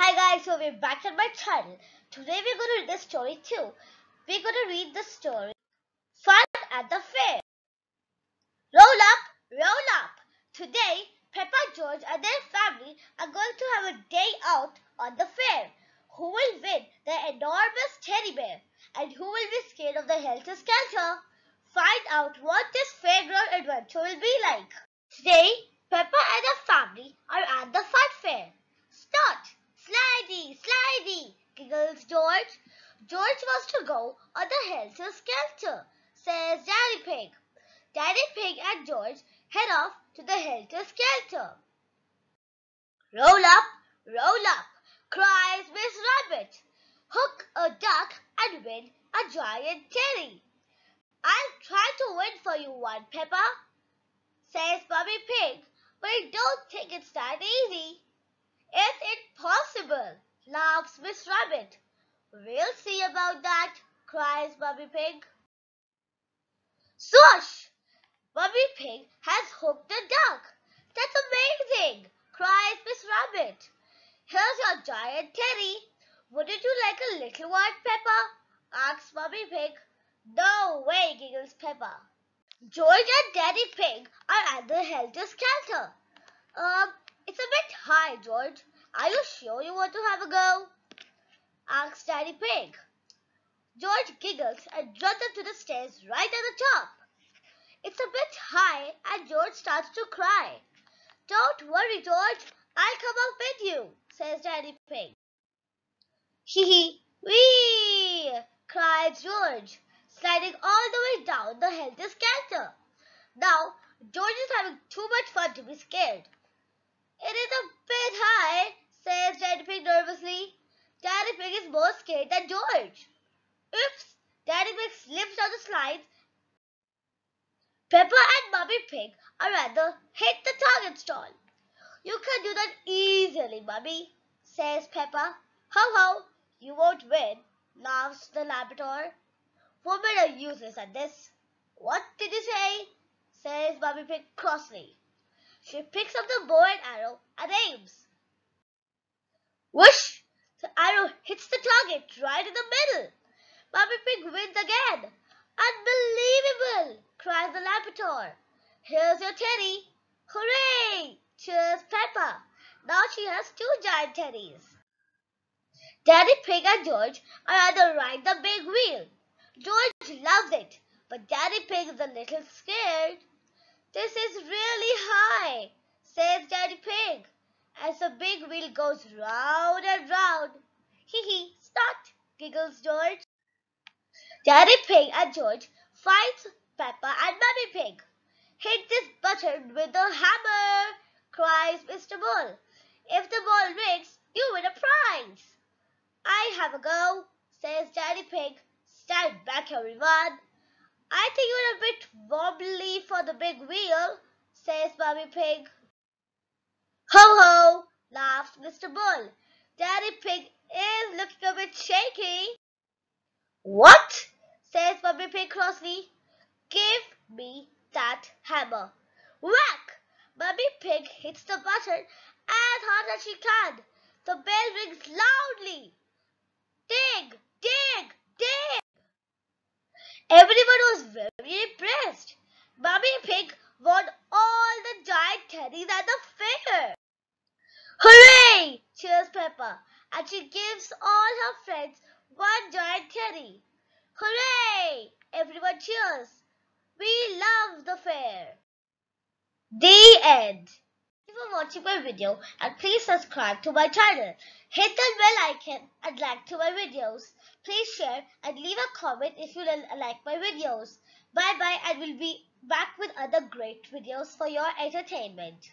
Hi guys, so we're back at my channel. Today we're going to read the story too. We're going to read the story Fun at the Fair. Roll up, roll up. Today, Peppa, George and their family are going to have a day out on the fair. Who will win the enormous teddy bear? And who will be scared of the helter skelter? Find out what this fairground adventure will be like. Today, Peppa and her family are at the fun fair. Start! Slidey, slidey, giggles George. George wants to go on the helter skelter, says Daddy Pig. Daddy Pig and George head off to the helter skelter. Roll up, roll up, cries Miss Rabbit. Hook a duck and win a giant cherry. I'll try to win for you one, Peppa, says Mummy Pig, but I don't think it's that easy. Laughs Miss Rabbit. We'll see about that, cries Mummy Pig. Swash! Mummy Pig has hooked a duck. That's amazing, cries Miss Rabbit. Here's your giant teddy. Wouldn't you like a little one, Peppa? asks Mummy Pig. No way, giggles Peppa. George and Daddy Pig are at the helter skelter. Um, it's a bit high, George. Are you sure you want to have a go? asks Daddy Pig. George giggles and runs up to the stairs right at the top. It's a bit high and George starts to cry. Don't worry, George. I'll come up with you, says Daddy Pig. Hee hee, wee, cries George, sliding all the way down the helter skelter. Now, George is having too much fun to be scared. Says Daddy Pig nervously. Daddy Pig is more scared than George. Oops! Daddy Pig slips down the slides. Peppa and Mummy Pig are rather hit the target stall. You can do that easily, Mummy, says Peppa. Ho ho, you won't win, laughs the Labrador. Women are useless at this. What did you say? says Mummy Pig crossly. She picks up the bow and arrow and aims. Whoosh! The arrow hits the target right in the middle. Mummy Pig wins again. Unbelievable! cries the Labrador. Here's your teddy. Hooray! Cheers Peppa. Now she has two giant teddies. Daddy Pig and George are at the ride the big wheel. George loves it, but Daddy Pig is a little scared. This is really high, says Daddy Pig, as the big wheel goes round and round. Hee hee, start, giggles George. Daddy Pig and George fight Peppa and Mummy Pig. Hit this button with a hammer, cries Mr. Bull. If the ball rings, you win a prize. I have a go, says Daddy Pig. Stand back, everyone. I think you're a bit wobbly for the big wheel, says Mummy Pig. Ho ho, laughs Mr. Bull. Daddy Pig is looking a bit shaky. What? says Mummy Pig crossly. Give me that hammer. Whack! Mummy Pig hits the button as hard as she can. The bell rings loudly. Dig! Dig! Dig! Everyone was very impressed. Mummy Pig won all the giant teddies at the fair. Hooray! cheers Peppa, and she gives her one giant teddy. Hooray! Everyone cheers. We love the fair. The end. Thank you for watching my video and please subscribe to my channel. Hit the bell icon and like to my videos. Please share and leave a comment if you like my videos. Bye bye and we'll be back with other great videos for your entertainment.